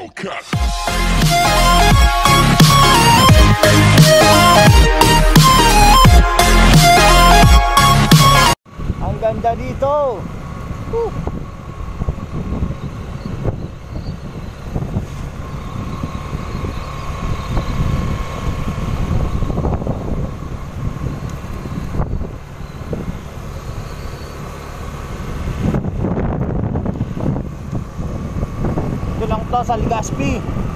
Hellcat. Ang ganda dito. Woo. Sa Legazpi.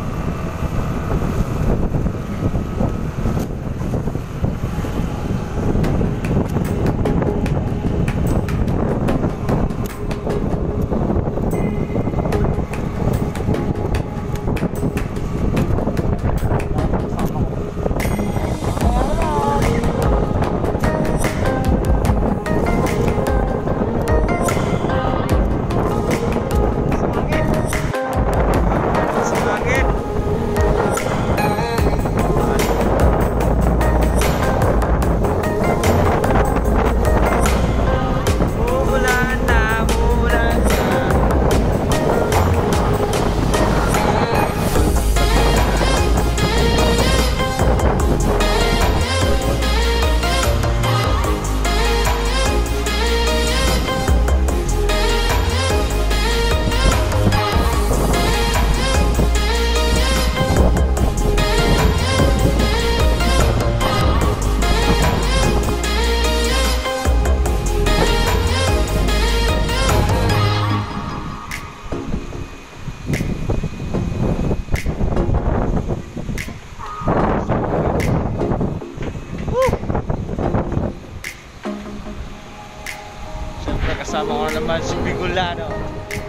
Kasama ko naman si Bigulano.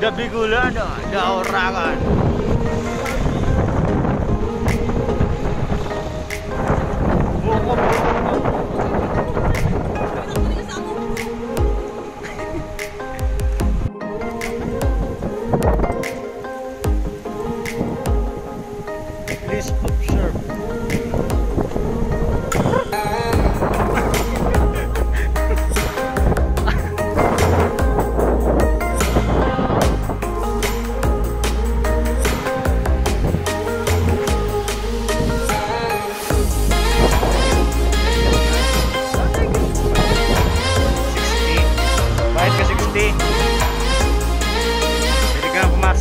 The Bigulano, the Orangan.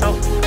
Ka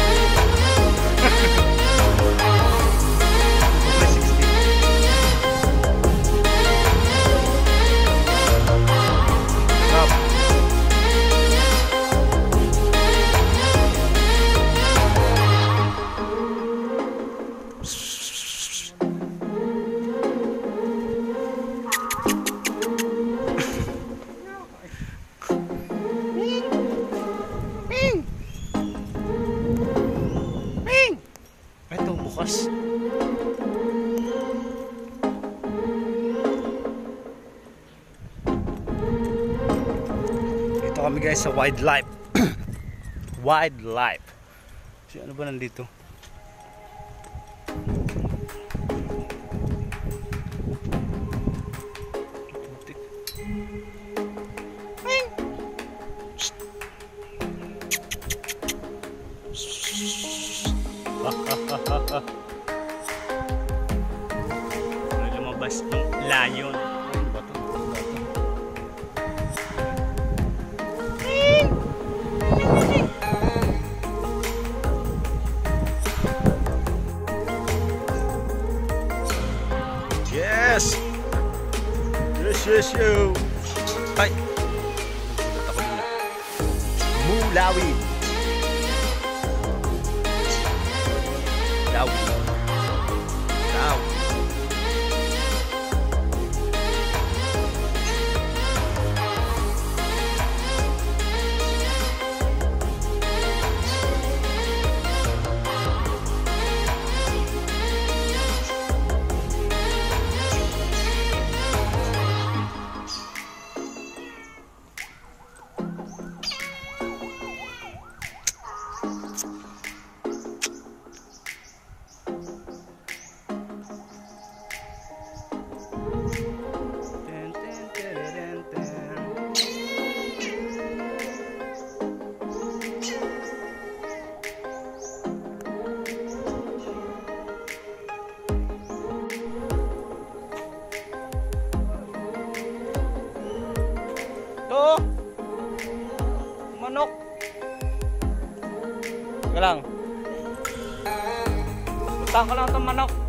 Guys sa wildlife. wildlife. Si ano ba nandito? Lumabas ng lion. out. Punta ko lang itong manok.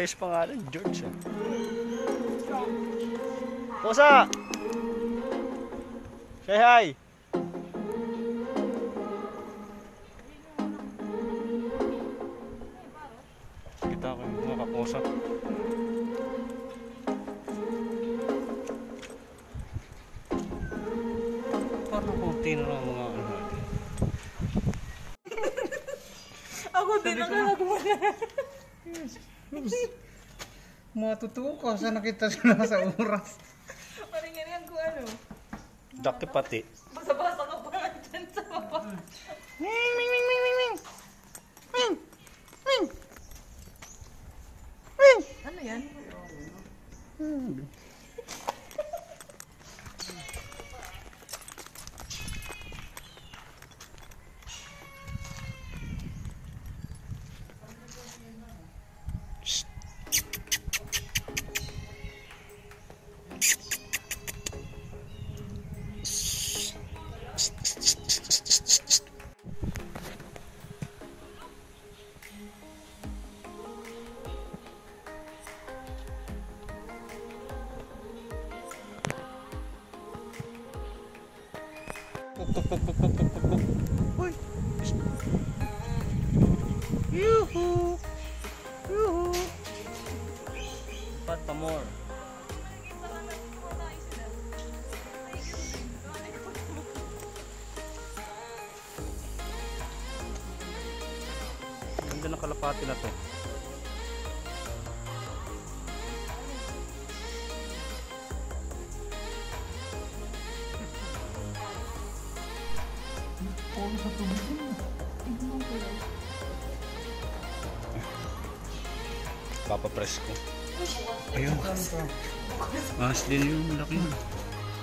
Ayos pangalan, George. ah. Pusa! Say hi! Kita ko yung mga kapusa. Parang kunti na lang mga ano natin. Ako din ang nagmula. Matutuwa ka sa nakita sila sa oras. Paringan ko ano. Daki pati. Basa-basa ka pa lang dyan sa baba. Ano Yuhu! Yuhu! Pat pa more. Ganda ng kalapati na to. Papapress ko. Ayun. Mas din yung laki.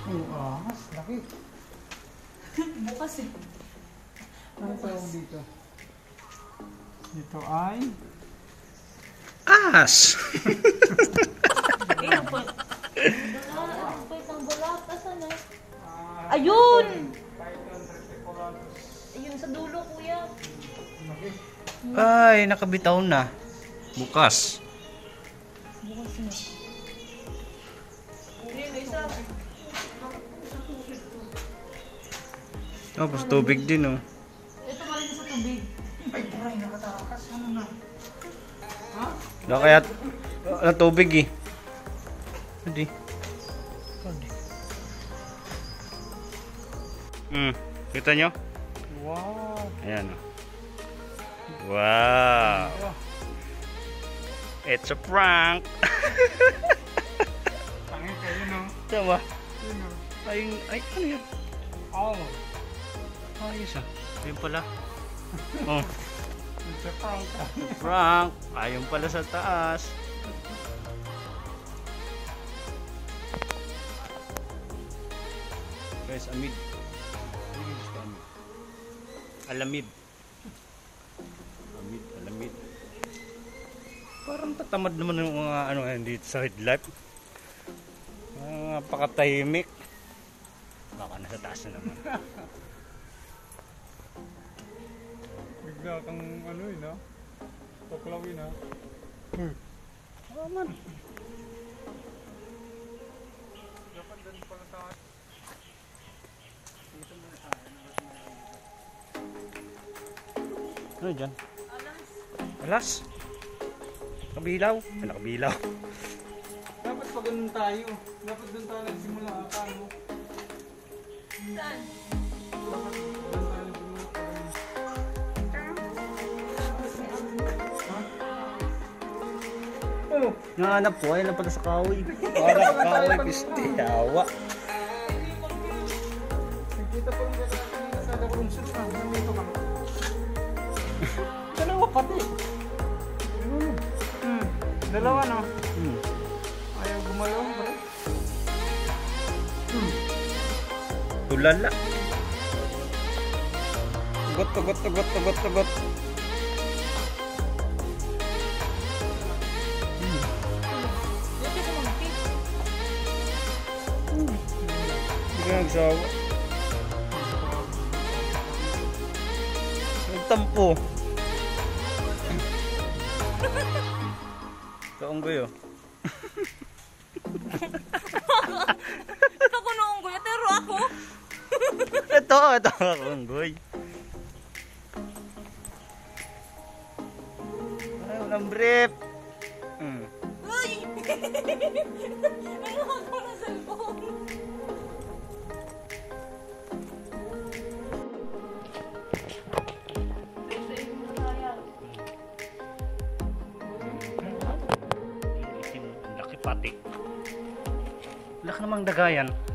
Oo, ahas, laki. Bukas eh. Ano tawag dito? Ito ay... As! Eh, ang pa. Wala, ang balat. Asan eh? Ayun! Ayun sa dulo, kuya. Ay, nakabitaw na. Bukas. Bukas Tapos tubig din oh. Ito pa rin sa tubig. Ay, buray, nakatakas. Ano na? Na kaya na tubig eh. Hindi. Hindi. Hmm, kita nyo? Wow. Ayan oh. Wow! It's a prank! Tangin kayo, no? Tama? Yun, no? Ay, ay, ano yun? Oh, Ayos ah. Ayun pala. Oh, prank. ah. prank! Ayun pala sa taas. Guys, amid. Alamid. Amid, alamid. Parang tatamad naman yung mga ano yan dito sa headlight. Mga pakatahimik. Baka nasa taas na naman. Bigla kang ano yun, no? Tuklawin, ha? Aman. Dapat doon pala sa... Ano dyan? Alas. Nakabilaw. Ay, nakabilaw. Dapat pag ganun tayo. Dapat doon tayo nagsimula, akala mo. Saan? Nanganap ko, ayun lang pala sa kahoy. Para kahoy, piste, yawa. Nakita yung kanina sa room set na. Nandito ka. Dalawa pati. Hmm. Hmm. Dalawa no. Hmm. Ayaw gumalaw bro. Tulala. Tugot, tugot, tugot, tugot, tugot. Dito Nagsawa. Nagtampo. Kaong yun. Ako noong guya, pero ako. Ito, ito kaong goy. Ay, walang brief. Hmm. Uy! Ano ako ng cellphone? Isim,